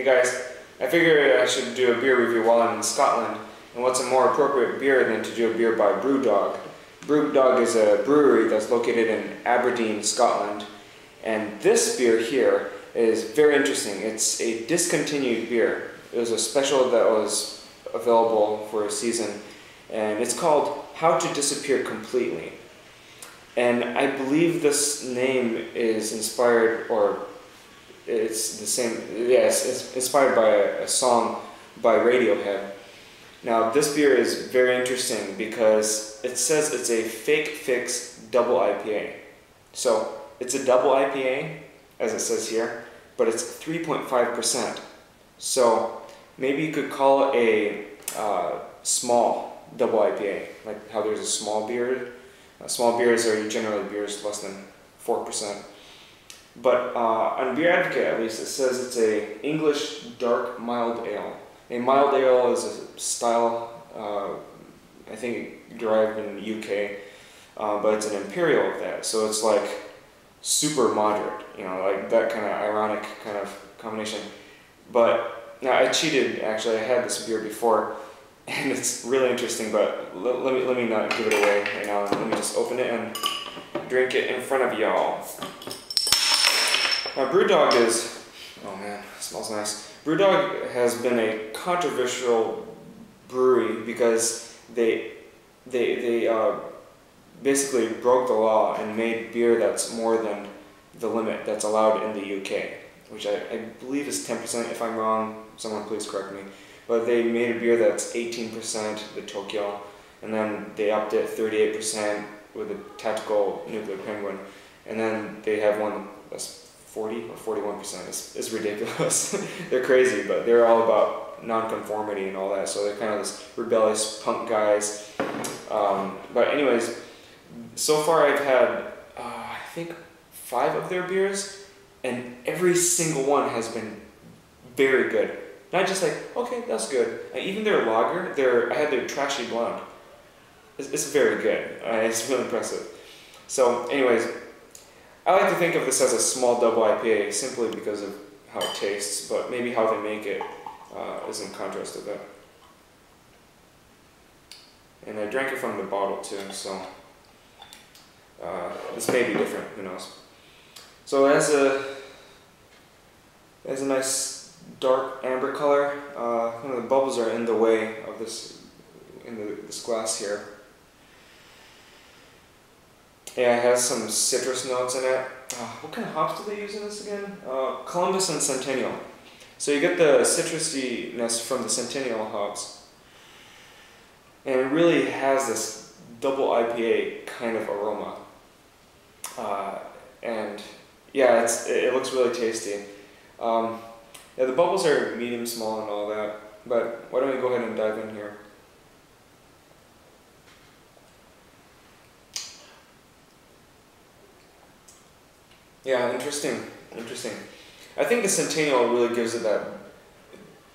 Hey guys, I figured I should do a beer review while I'm in Scotland, and what's a more appropriate beer than to do a beer by Brewdog? Brewdog is a brewery that's located in Aberdeen, Scotland, and this beer here is very interesting. It's a discontinued beer. It was a special that was available for a season, and it's called How to Disappear Completely. And I believe this name is inspired or it's the same. Yes, it's inspired by a, a song by Radiohead. Now, this beer is very interesting because it says it's a fake fix double IPA. So it's a double IPA, as it says here, but it's 3.5%. So maybe you could call it a uh, small double IPA, like how there's a small beer. Uh, small beers are generally beers less than 4%. But uh, on Beer Advocate, at least, it says it's a English dark mild ale. A mild ale is a style, uh, I think, derived in the UK, uh, but it's an imperial of that. So it's like super moderate, you know, like that kind of ironic kind of combination. But now I cheated. Actually, I had this beer before, and it's really interesting. But let, let me let me not give it away right now. Let me just open it and drink it in front of y'all. Now, Brewdog is, oh man, smells nice. Brewdog has been a controversial brewery because they, they, they uh, basically broke the law and made beer that's more than the limit that's allowed in the UK, which I, I believe is 10%. If I'm wrong, someone please correct me. But they made a beer that's 18%, the Tokyo, and then they upped it 38% with the Tactical Nuclear Penguin, and then they have one that's 40 or 41 percent. is, it's ridiculous. they're crazy, but they're all about nonconformity and all that. So they're kind of this rebellious punk guys. Um, but anyways, so far I've had uh, I think five of their beers, and every single one has been very good. Not just like okay, that's good. And even their lager, their I had their trashy blonde. It's, it's very good. Uh, it's really impressive. So, anyways, I like to think of this as a small double IPA simply because of how it tastes, but maybe how they make it uh, is in contrast to that. And I drank it from the bottle too, so uh, this may be different, who knows. So it has a, it has a nice dark amber color. Uh, the bubbles are in the way of this, in the, this glass here. Yeah, it has some citrus notes in it. Uh, what kind of hops do they use in this again? Uh, Columbus and Centennial. So you get the citrusiness from the Centennial hops. And it really has this double IPA kind of aroma. Uh, and yeah, it's, it looks really tasty. Um, yeah, the bubbles are medium small and all that, but why don't we go ahead and dive in here. Yeah, interesting, interesting. I think the Centennial really gives it that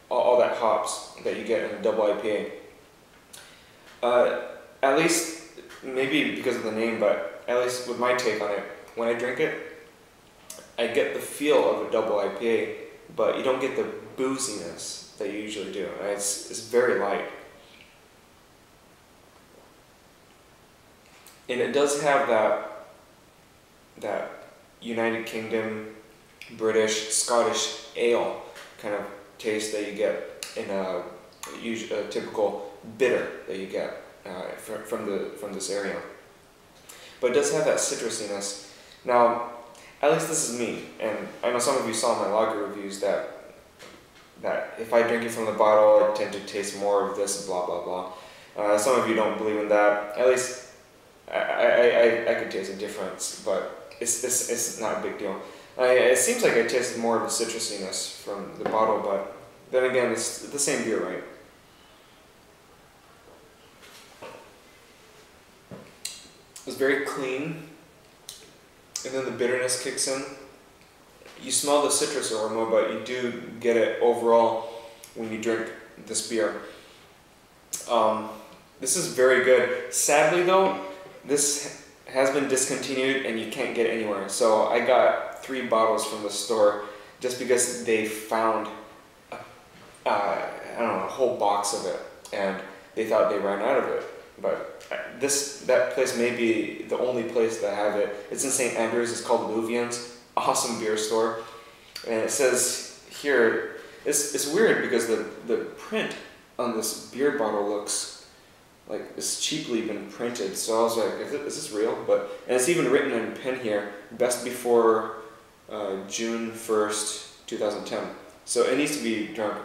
all, all that hops that you get in a double IPA. Uh, at least, maybe because of the name, but at least with my take on it, when I drink it, I get the feel of a double IPA, but you don't get the booziness that you usually do. It's, it's very light. And it does have that that United Kingdom, British, Scottish ale kind of taste that you get in a, a typical bitter that you get uh, from, from, the, from this area. But it does have that citrusiness. Now, at least this is me, and I know some of you saw my lager reviews that that if I drink it from the bottle, I tend to taste more of this, blah blah blah. Uh, some of you don't believe in that. At least I, I, I, I could taste a difference, but it's, it's, it's not a big deal. I, it seems like I tasted more of the citrusiness from the bottle, but then again, it's the same beer, right? It's very clean, and then the bitterness kicks in. You smell the citrus aroma, but you do get it overall when you drink this beer. Um, this is very good. Sadly, though, this has been discontinued and you can't get anywhere. So I got three bottles from the store just because they found uh, I don't know, a whole box of it, and they thought they ran out of it. But uh, this that place may be the only place that have it. It's in St. Andrews. It's called Luvian's. Awesome beer store, and it says here. It's, it's weird because the, the print on this beer bottle looks like it's cheaply been printed. So I was like, is, it, is this real? But and it's even written in pen here. Best before uh, June first, two thousand ten. So it needs to be drunk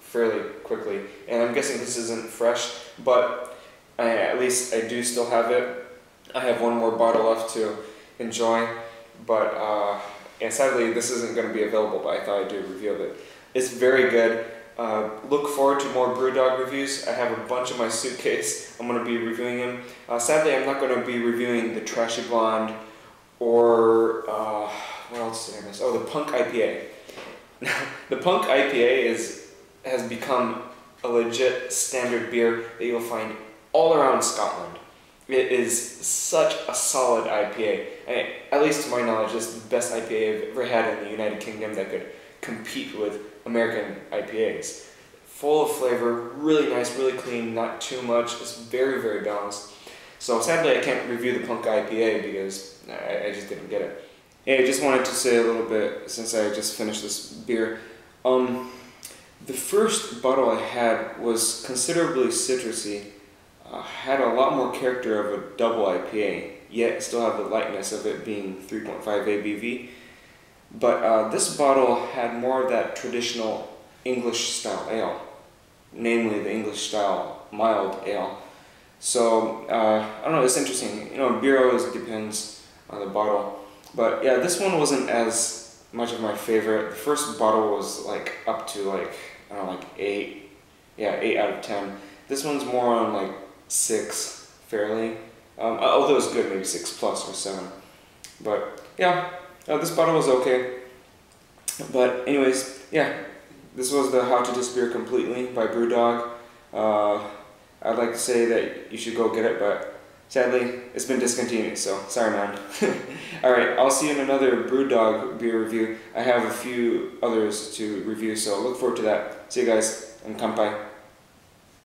fairly quickly. And I'm guessing this isn't fresh, but I, at least I do still have it. I have one more bottle left to enjoy, but uh, and sadly this isn't going to be available. But I thought I'd do a review of it. It's very good. Uh, look forward to more Brewdog reviews. I have a bunch in my suitcase. I'm going to be reviewing them. Uh, sadly, I'm not going to be reviewing the Trashy Blonde or uh, what else did I miss? Oh, the Punk IPA. the Punk IPA is has become a legit standard beer that you'll find all around Scotland. It is such a solid IPA. I, at least to my knowledge, it's the best IPA I've ever had in the United Kingdom that could compete with American IPAs. Full of flavor, really nice, really clean, not too much. It's very, very balanced. So sadly, I can't review the Punk IPA because I, I just didn't get it. Hey, I just wanted to say a little bit since I just finished this beer. Um, the first bottle I had was considerably citrusy, uh, had a lot more character of a double IPA, yet still have the lightness of it being 3.5 ABV. But uh, this bottle had more of that traditional English style ale, namely the English style mild ale. So, uh, I don't know, it's interesting. You know, beer always depends on the bottle. But yeah, this one wasn't as much of my favorite. The first bottle was like up to like, I don't know, like 8. Yeah, 8 out of 10. This one's more on like 6, fairly. Um, although it's good, maybe 6 plus or 7. But yeah, uh, this bottle was okay. But anyways, yeah, this was the How to Disappear Completely by Brewdog. Uh, I'd like to say that you should go get it, but sadly, it's been discontinued, so sorry man. Alright, I'll see you in another Brewdog beer review. I have a few others to review, so look forward to that. See you guys, and kampai.